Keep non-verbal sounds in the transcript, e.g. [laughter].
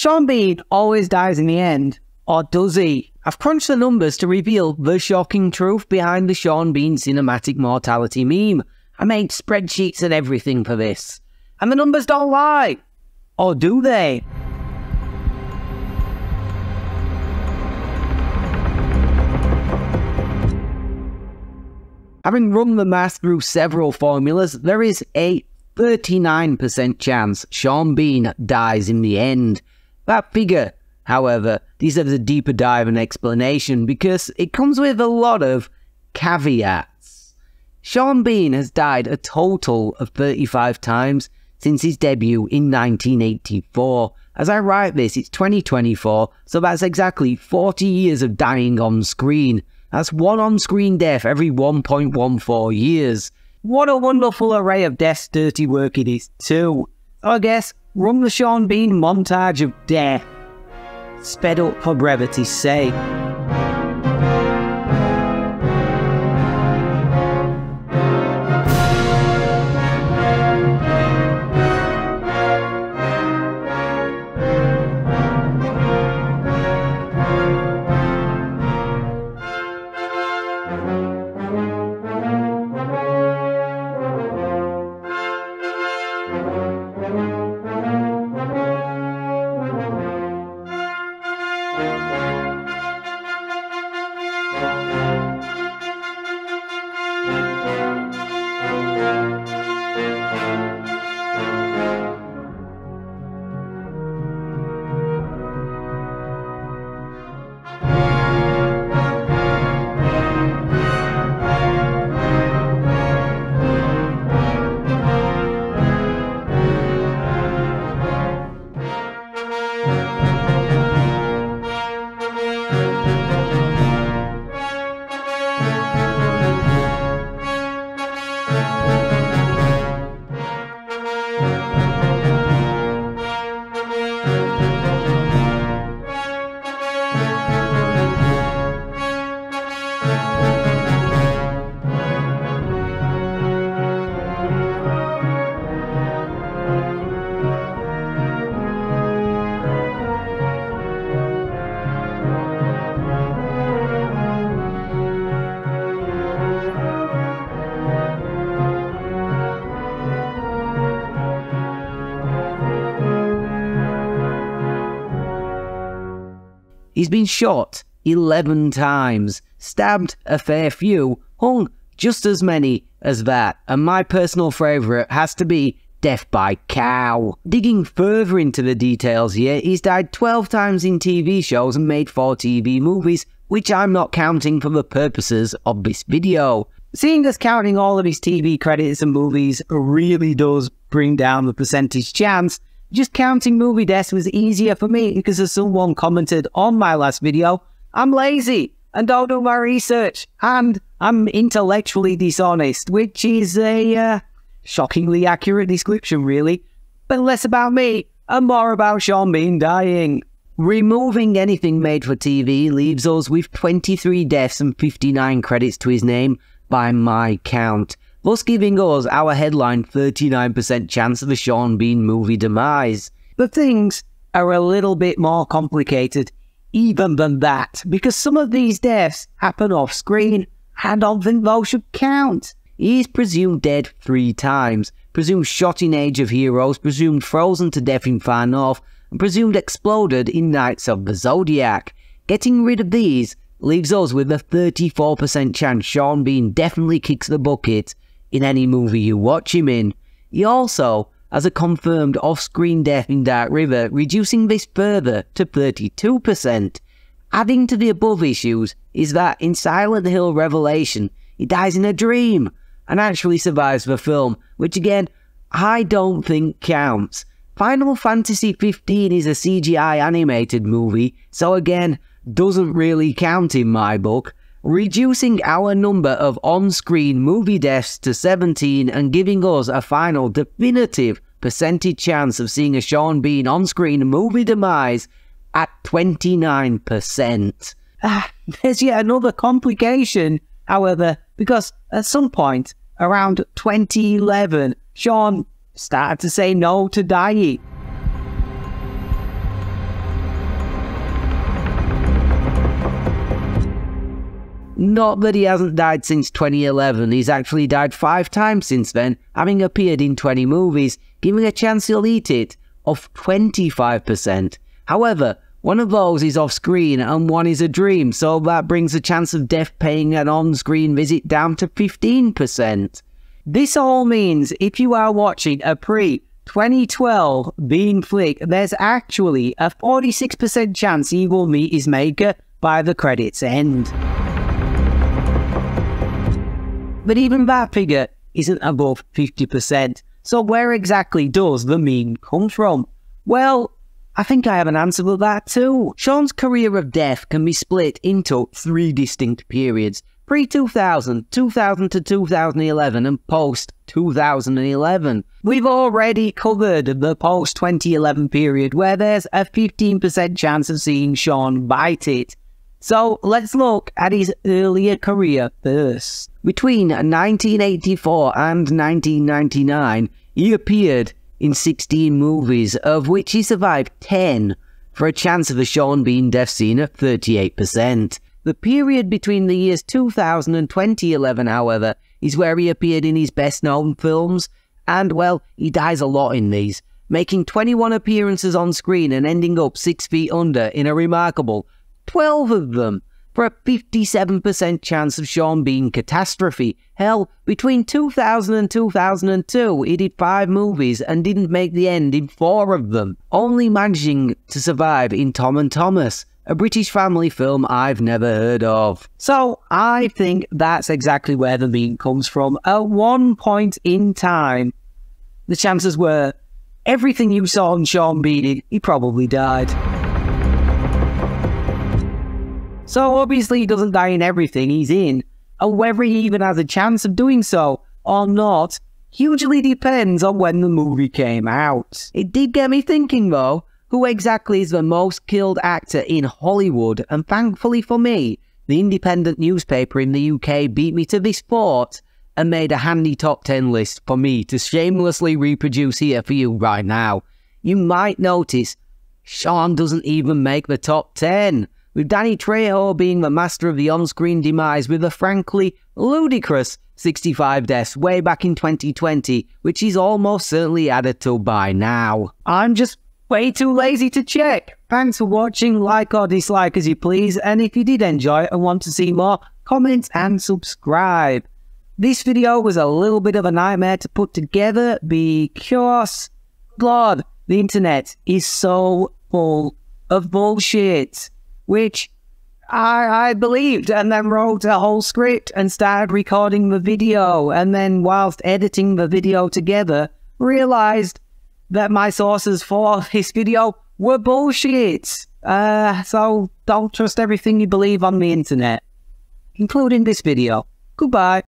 Sean Bean always dies in the end, or does he? I've crunched the numbers to reveal the shocking truth behind the Sean Bean cinematic mortality meme. I made spreadsheets and everything for this. And the numbers don't lie. Or do they? Having run the math through several formulas, there is a 39% chance Sean Bean dies in the end. That figure, however, deserves a deeper dive and explanation because it comes with a lot of caveats. Sean Bean has died a total of 35 times since his debut in 1984. As I write this, it's 2024, so that's exactly 40 years of dying on screen. That's one on-screen death every 1.14 years. What a wonderful array of death's dirty work it is, too. I guess, run the Sean Bean montage of death. Sped up for brevity's sake. He's been shot 11 times, stabbed a fair few, hung just as many as that, and my personal favourite has to be death by cow. Digging further into the details here, he's died 12 times in TV shows and made 4 TV movies, which I'm not counting for the purposes of this video. Seeing as counting all of his TV credits and movies really does bring down the percentage chance, just counting movie deaths was easier for me because as someone commented on my last video, I'm lazy and don't do my research and I'm intellectually dishonest, which is a uh, shockingly accurate description, really. But less about me and more about Sean Bean dying. Removing anything made for TV leaves us with 23 deaths and 59 credits to his name by my count thus giving us our headline 39% chance of a Sean Bean movie demise. But things are a little bit more complicated even than that, because some of these deaths happen off screen and don't think those should count. He is presumed dead three times, presumed shot in Age of Heroes, presumed frozen to death in Far North, and presumed exploded in Knights of the Zodiac. Getting rid of these leaves us with a 34% chance Sean Bean definitely kicks the bucket in any movie you watch him in. He also has a confirmed off-screen death in Dark River, reducing this further to 32%. Adding to the above issues is that in Silent Hill Revelation, he dies in a dream and actually survives the film, which again, I don't think counts. Final Fantasy XV is a CGI animated movie, so again, doesn't really count in my book reducing our number of on-screen movie deaths to 17 and giving us a final definitive percentage chance of seeing a Sean Bean on-screen movie demise at 29%. Ah, there's yet another complication, however, because at some point around 2011, Sean started to say no to dying. Not that he hasn't died since 2011, he's actually died five times since then, having appeared in 20 movies, giving a chance he'll eat it of 25%. However, one of those is off screen and one is a dream, so that brings the chance of death paying an on screen visit down to 15%. This all means if you are watching a pre 2012 Bean flick, there's actually a 46% chance he will meet his maker by the credits end. But even that figure isn't above 50%. So where exactly does the meme come from? Well, I think I have an answer for that too. Sean's career of death can be split into three distinct periods. Pre-2000, 2000 to 2011 and post-2011. We've already covered the post-2011 period where there's a 15% chance of seeing Sean bite it. So let's look at his earlier career first. Between 1984 and 1999, he appeared in 16 movies, of which he survived 10, for a chance of a Sean Bean death scene of 38%. The period between the years 2000 and 2011, however, is where he appeared in his best known films, and well, he dies a lot in these, making 21 appearances on screen and ending up 6 feet under in a remarkable 12 of them, for a 57% chance of Sean Bean catastrophe. Hell, between 2000 and 2002, he did 5 movies and didn't make the end in 4 of them, only managing to survive in Tom and Thomas, a British family film I've never heard of. So, I think that's exactly where the meme comes from. At one point in time, the chances were everything you saw on Sean Bean, he probably died. So obviously he doesn't die in everything he's in, and whether he even has a chance of doing so or not hugely depends on when the movie came out. It did get me thinking though, who exactly is the most killed actor in Hollywood? And thankfully for me, the independent newspaper in the UK beat me to this thought and made a handy top 10 list for me to shamelessly reproduce here for you right now. You might notice Sean doesn't even make the top 10 with Danny Trejo being the master of the on-screen demise with a frankly ludicrous 65 deaths way back in 2020, which he's almost certainly added to by now. I'm just way too lazy to check. Thanks for watching, like or dislike as you please, and if you did enjoy it and want to see more, comment and subscribe. This video was a little bit of a nightmare to put together because, Lord, the internet is so full of bullshit which I, I believed and then wrote a whole script and started recording the video. And then, whilst editing the video together, realized that my sources for [laughs] this video were bullshit. Uh, so don't trust everything you believe on the internet, including this video. Goodbye.